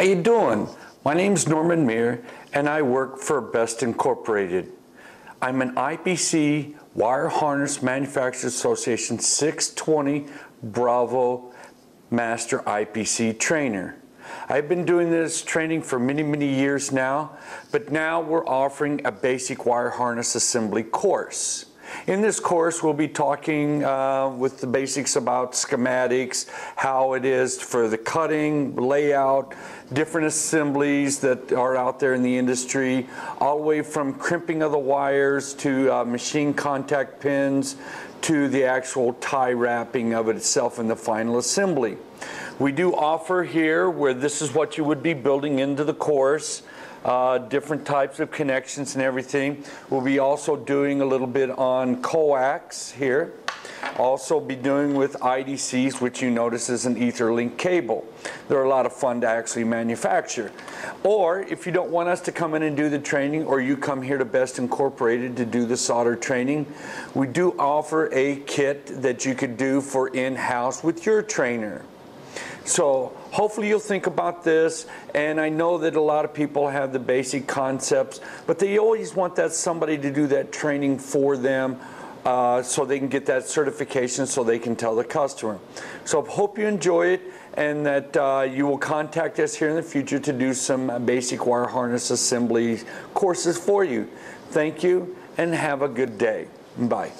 How you doing? My name's Norman Meir and I work for Best Incorporated. I'm an IPC Wire Harness Manufacturers Association 620 Bravo Master IPC trainer. I've been doing this training for many, many years now, but now we're offering a basic wire harness assembly course. In this course, we'll be talking uh, with the basics about schematics, how it is for the cutting, layout, different assemblies that are out there in the industry, all the way from crimping of the wires to uh, machine contact pins to the actual tie wrapping of it itself in the final assembly. We do offer here where this is what you would be building into the course uh, different types of connections and everything. We'll be also doing a little bit on coax here. Also be doing with IDCs, which you notice is an Ethernet cable. They're a lot of fun to actually manufacture. Or if you don't want us to come in and do the training, or you come here to Best Incorporated to do the solder training, we do offer a kit that you could do for in-house with your trainer. So hopefully you'll think about this. And I know that a lot of people have the basic concepts, but they always want that somebody to do that training for them. Uh, so they can get that certification so they can tell the customer. So I hope you enjoy it and that uh, you will contact us here in the future to do some basic wire harness assembly courses for you. Thank you and have a good day. Bye.